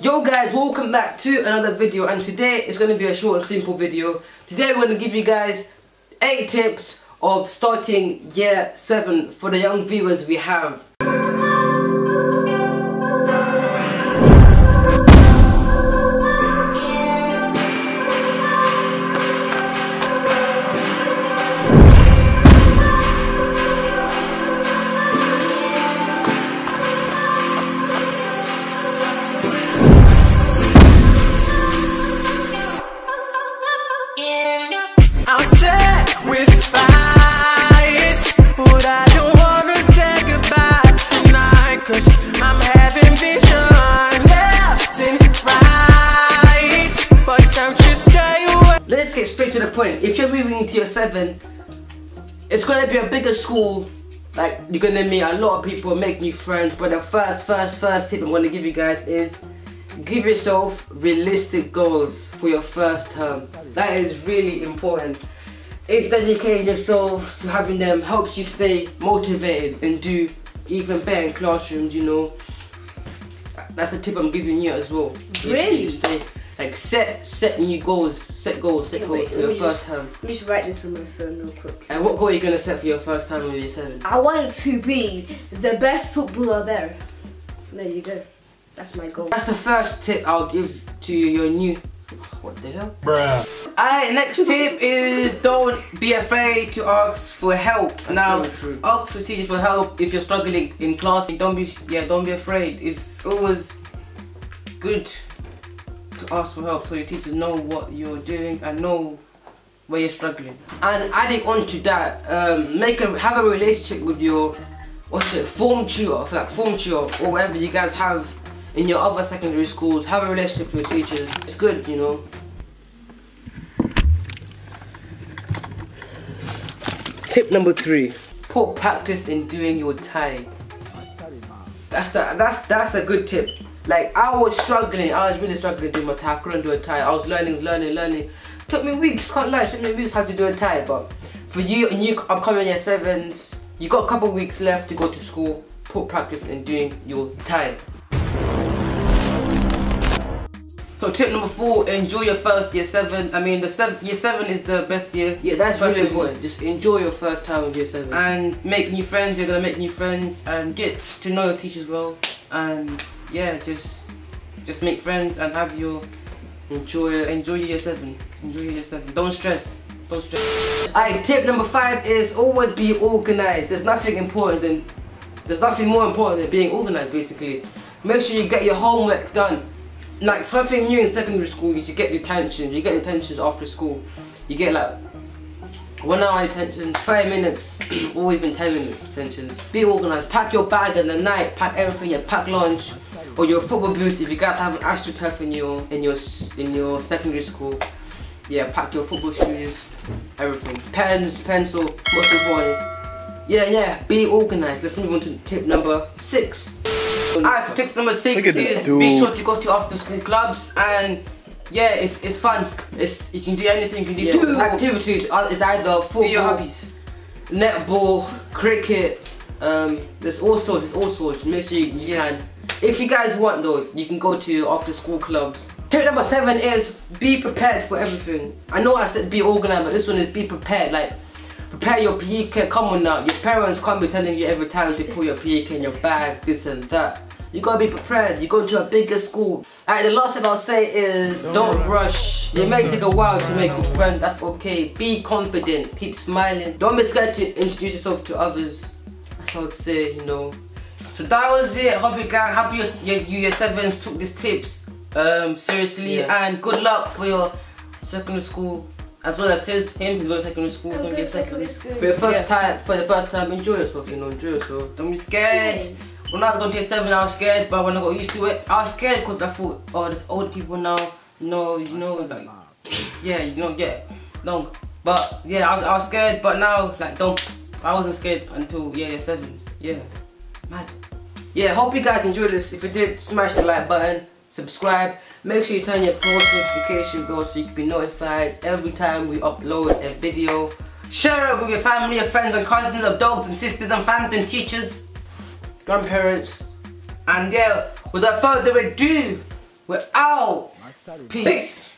Yo guys, welcome back to another video and today is going to be a short and simple video. Today we're going to give you guys 8 tips of starting year 7 for the young viewers we have. Let's get straight to the point. If you're moving into your 7, it's going to be a bigger school. Like, you're going to meet a lot of people, make new friends. But the first, first, first tip I'm to give you guys is give yourself realistic goals for your first term. That is really important. It's dedicating yourself to having them helps you stay motivated and do even better in classrooms, you know. That's the tip I'm giving you as well. Really? Stay, like set set new goals, set goals, set Yeah, goals wait, for your first just- term. Let me just write this on my phone real quick. And what goal are you gonna set for your first time in year seven? I want to be the best footballer there. There you go. That's my goal. That's the first tip I'll give to your new. What the hell? Bruh. Alright, next tip is don't be afraid to ask for help. Now, Very ask for teachers for help if you're struggling in class. Don't be, yeah, don't be afraid. It's always good to ask for help so your teachers know what you're doing and know where you're struggling. And adding on to that, um, make a have a relationship with your what's it, form tutor, like form tutor or whatever you guys have in your other secondary schools. Have a relationship with your teachers. It's good, you know. Tip number three: put practice in doing your tie. That's the, that's that's a good tip. Like I was struggling, I was really struggling doing my tie. I couldn't do a tie. I was learning, learning, learning. Took me weeks, can't lie. Took me weeks how to do a tie. But for you and you upcoming year sevens, you got a couple weeks left to go to school. Put practice in doing your tie. So tip number four: enjoy your first year seven. I mean, the seven, year seven is the best year. Yeah, that's really really important. Just enjoy your first time in year seven and make new friends. You're gonna make new friends and get to know your teachers well. And yeah, just just make friends and have your enjoy enjoy your seven. Enjoy your seven. Don't stress. Don't stress. Alright, tip number five is always be organized. There's nothing important than there's nothing more important than being organized basically. Make sure you get your homework done. Like something new in secondary school, you should get detention. You get detentions after school. You get like one hour detention, 30 minutes, or even 10 minutes detentions. Be organized. Pack your bag in the night. Pack everything. Yeah, pack lunch or your football boots. If you guys have an astroturf in your in your in your secondary school, yeah, pack your football shoes, everything. Pens, pencil, most important. Yeah, yeah, be organized. Let's move on to tip number six. Alright, so tip number six Look at this is be sure to go to after school clubs and yeah, it's it's fun. It's you can do anything. You can do Yeah. activities. Uh, It's either football, Do your hobbies. netball, cricket. Um, there's all sorts. There's all sorts. Make sure you, you can. If you guys want though, you can go to after school clubs. Tip number seven is be prepared for everything. I know I said be organized, but this one is be prepared. Like prepare your PE kit. Come on now, your parents can't be telling you every time to put your PE kit in your bag, this and that. You gotta be prepared. You go to a bigger school. Alright, the last thing I'll say is don't rush. It may take a while to make good friends. That's okay. Be confident. Keep smiling. Don't be scared to introduce yourself to others. That's what I'd say. You know. So that was it. Hope you guys, hope you, you, you your sevens took these tips um, seriously, Yeah. and good luck for your secondary school. As well as his, him, he's going to secondary school. I'm Don't going get to secondary secondary school. For your first Yeah. time, for the first time, enjoy yourself. You know, enjoy yourself. Don't be scared. Yeah. When I was going to seven, I was scared, but when I got used to it, I was scared because I thought, oh, there's old people now. You know, you know, like, yeah, you know, yeah, no. But yeah, I was, I was scared, but now, like, don't. I wasn't scared until yeah, year seven. Yeah, mad. Yeah, hope you guys enjoyed this. If you did, smash the like button, subscribe. Make sure you turn your post notification bell so you can be notified every time we upload a video. Share it with your family, your friends and cousins, of dogs and sisters and fans and teachers, grandparents. And yeah, without further ado, We're out. Peace.